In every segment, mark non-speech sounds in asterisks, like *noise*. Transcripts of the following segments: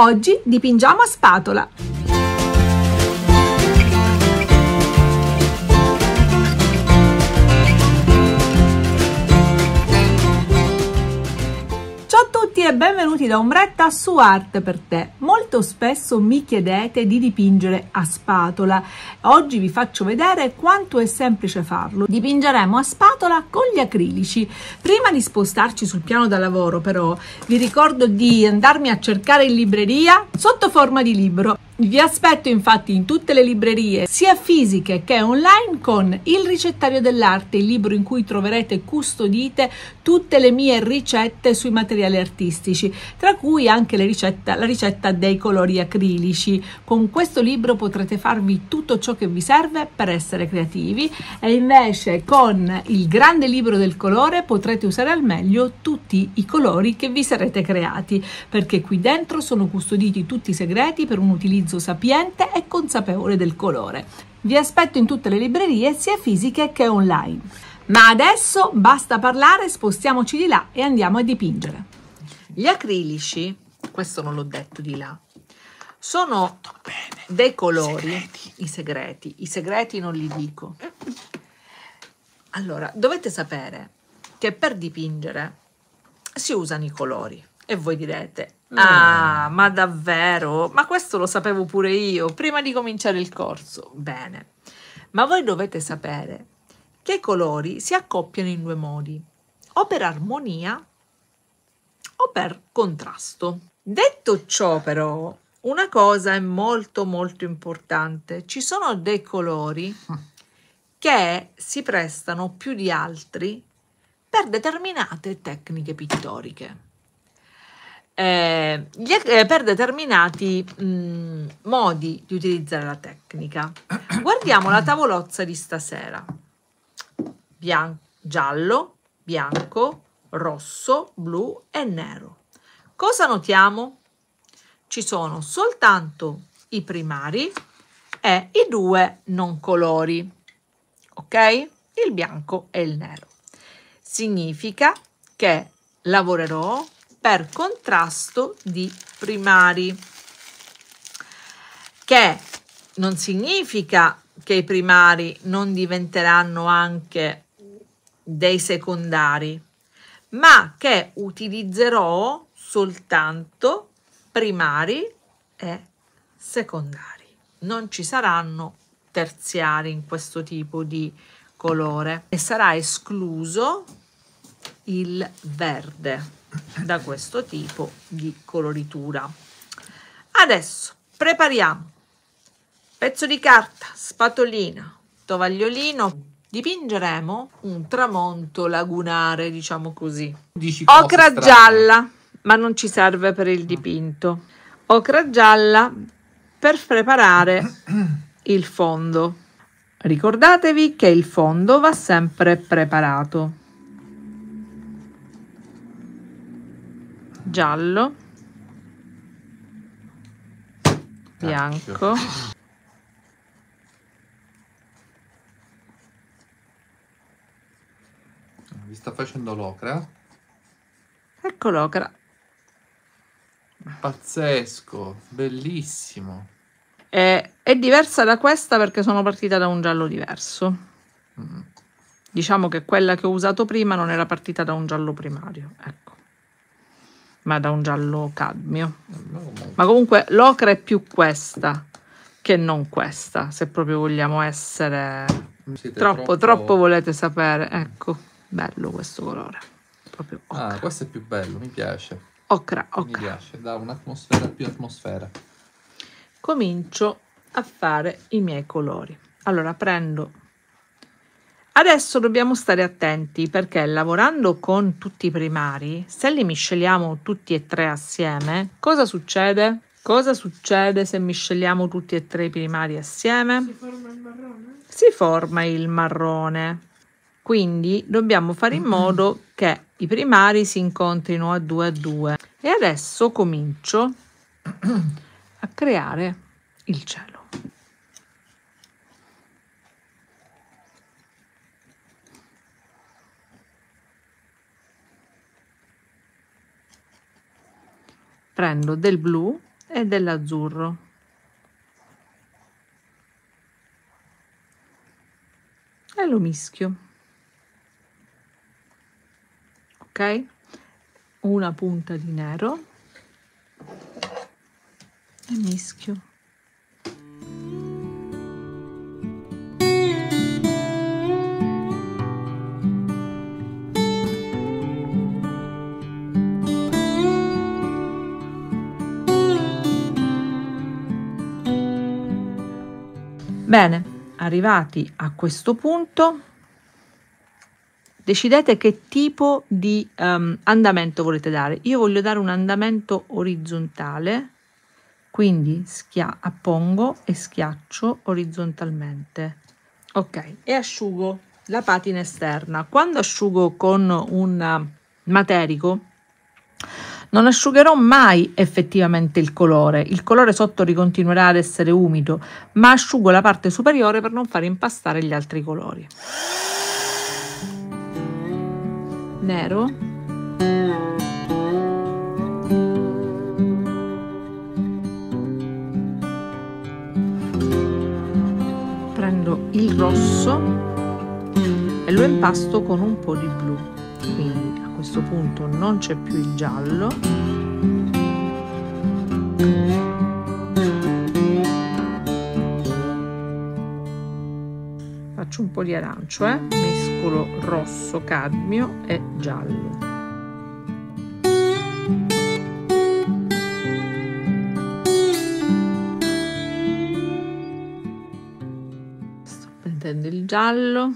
Oggi dipingiamo a spatola. Benvenuti da Ombretta su Arte per te. Molto spesso mi chiedete di dipingere a spatola. Oggi vi faccio vedere quanto è semplice farlo. Dipingeremo a spatola con gli acrilici. Prima di spostarci sul piano da lavoro però vi ricordo di andarmi a cercare in libreria sotto forma di libro vi aspetto infatti in tutte le librerie, sia fisiche che online, con il ricettario dell'arte, il libro in cui troverete custodite tutte le mie ricette sui materiali artistici, tra cui anche ricetta, la ricetta dei colori acrilici. Con questo libro potrete farvi tutto ciò che vi serve per essere creativi e invece con il grande libro del colore potrete usare al meglio tutti i colori che vi sarete creati, perché qui dentro sono custoditi tutti i segreti per un utilizzo utilizzo sapiente e consapevole del colore. Vi aspetto in tutte le librerie sia fisiche che online. Ma adesso basta parlare, spostiamoci di là e andiamo a dipingere. Gli acrilici, questo non l'ho detto di là, sono dei colori, segreti. i segreti, i segreti non li dico. Allora, dovete sapere che per dipingere si usano i colori e voi direte, Ah, ma davvero? Ma questo lo sapevo pure io prima di cominciare il corso. Bene, ma voi dovete sapere che i colori si accoppiano in due modi, o per armonia o per contrasto. Detto ciò, però, una cosa è molto molto importante. Ci sono dei colori che si prestano più di altri per determinate tecniche pittoriche eh, eh, per determinati mh, mm, modi di utilizzare la tecnica. *coughs* Guardiamo la tavolozza di stasera. Bian- giallo, bianco, rosso, blu e nero. Cosa notiamo? Ci sono soltanto i primari e i due non colori, ok? Il bianco e il nero. Significa che lavorerò per contrasto di primari, che non significa che i primari non diventeranno anche dei secondari, ma che utilizzerò soltanto primari e secondari. Non ci saranno terziari in questo tipo di colore e sarà escluso il verde da questo tipo di coloritura. Adesso prepariamo pezzo di carta, spatolina, tovagliolino, dipingeremo un tramonto lagunare, diciamo così. Ocra gialla, ma non ci serve per il dipinto. Ocra gialla per preparare il fondo. Ricordatevi che il fondo va sempre preparato. Giallo, bianco, vi sta facendo l'ocra? Ecco l'ocra. Pazzesco, bellissimo. È, è, diversa da questa perché sono partita da un giallo diverso. Mm. Diciamo che quella che ho usato prima non era partita da un giallo primario. Ecco ma da un giallo cadmio. Ma comunque l'ocra è più questa che non questa, se proprio vogliamo essere troppo, troppo, troppo volete sapere. Ecco, bello questo colore. Proprio ah, ocra. Ah, questo è più bello, mi piace. Ocra, ocra. Mi piace, dà un'atmosfera, più atmosfera. Comincio a fare i miei colori. Allora prendo Adesso dobbiamo stare attenti perché lavorando con tutti i primari, se li misceliamo tutti e tre assieme, cosa succede? Cosa succede se misceliamo tutti e tre i primari assieme? Si forma il marrone? Si forma il marrone. Quindi dobbiamo fare in modo che i primari si incontrino a due a due. E adesso comincio a creare il cielo. Prendo del blu e dell'azzurro. E lo mischio. Ok? Una punta di nero e mischio. Bene, arrivati a questo punto, decidete che tipo di um, andamento volete dare. Io voglio dare un andamento orizzontale, quindi appongo e schiaccio orizzontalmente. Ok, e asciugo la patina esterna. Quando asciugo con un materico, non asciugherò mai effettivamente il colore, il colore sotto ricontinuerà ad essere umido, ma asciugo la parte superiore per non far impastare gli altri colori. Nero. Prendo il rosso e lo impasto con un po' di blu. Questo punto non c'è più il giallo. Faccio un po' di arancio eh? mescolo rosso cadmio e giallo. Sto prendendo il giallo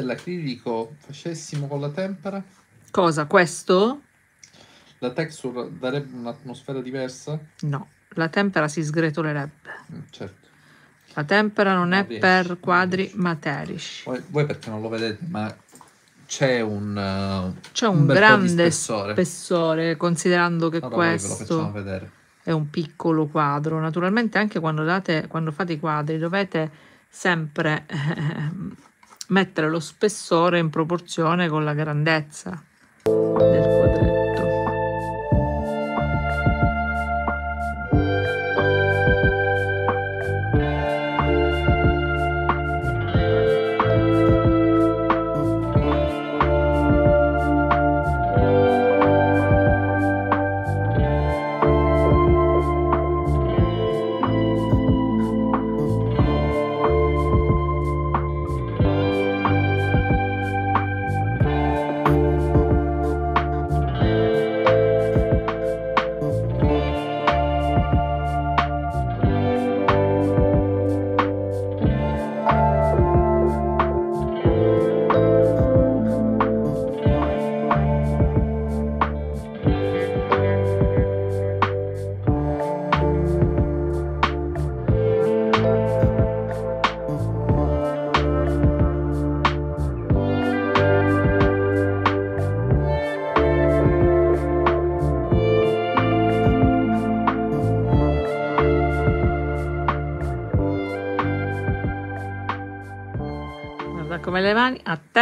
dell'acrilico facessimo con la tempera, Cosa, questo? la texture darebbe un'atmosfera diversa? No, la tempera si sgretolerebbe. Mm, certo. La tempera non è Non riesci, per non quadri materici. Voi, voi perché non lo vedete, ma c'è un, uh, C'è un, di grande spessore. spessore, considerando che Ora voi ve lo facciamo questo è un piccolo quadro. Naturalmente anche quando, date, quando fate i quadri dovete sempre *laughs* eh, mettere lo spessore in proporzione con la grandezza del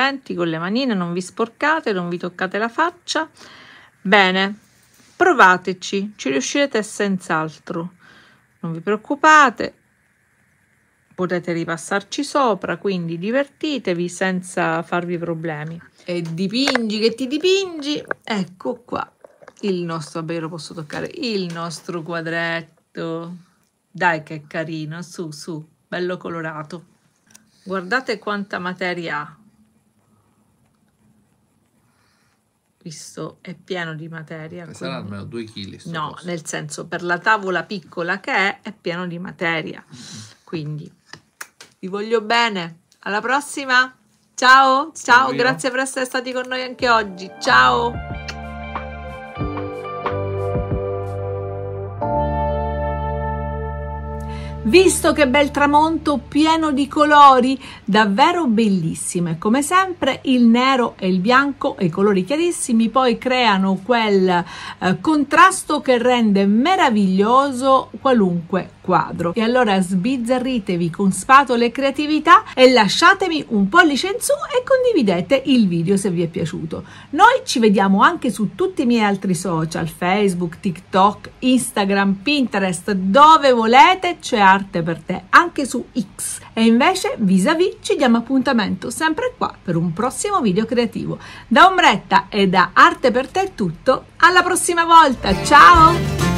attenti con le manine, non vi sporcate, non vi toccate la faccia. Bene, provateci, ci riuscirete senz'altro. Non vi preoccupate, potete ripassarci sopra, quindi divertitevi senza farvi problemi. E dipingi che ti dipingi, ecco qua il nostro, vabbè lo posso toccare, il nostro quadretto. Dai che carino, su su, bello colorato. Guardate quanta materia ha. Visto è pieno di materia. Quindi... Sarà almeno due kg. No, posto. nel senso per la tavola piccola che è, è pieno di materia. Quindi vi voglio bene. Alla prossima. Ciao, ciao, grazie per essere stati con noi anche oggi. Ciao. Visto che bel tramonto pieno di colori, davvero bellissimo e come sempre il nero e il bianco e i colori chiarissimi poi creano quel eh, contrasto che rende meraviglioso qualunque quadro. E allora sbizzarritevi con spatole e creatività e lasciatemi un pollice in su e condividete il video se vi è piaciuto. Noi ci vediamo anche su tutti i miei altri social, Facebook, TikTok, Instagram, Pinterest, dove volete c'è arte per te, anche su X. E invece vis-à-vis ci diamo appuntamento sempre qua per un prossimo video creativo. Da Ombretta e da Arte per te è tutto, alla prossima volta, ciao!